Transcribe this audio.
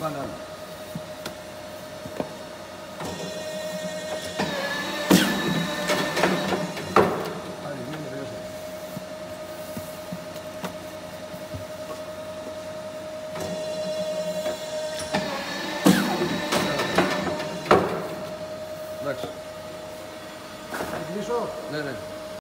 Banana. Εντάξει. Θα κλείσω. Ναι, ναι.